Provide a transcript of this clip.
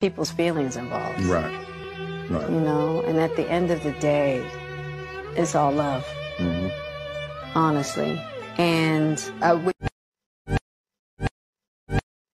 people's feelings involved. Right. Right. You know, and at the end of the day, it's all love. Mhm. Honestly. And uh, I would.